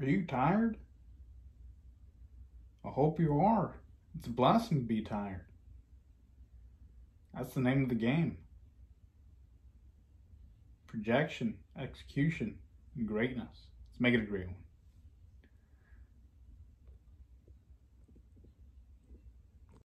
Are you tired? I hope you are. It's a blessing to be tired. That's the name of the game. Projection, execution, and greatness. Let's make it a great one.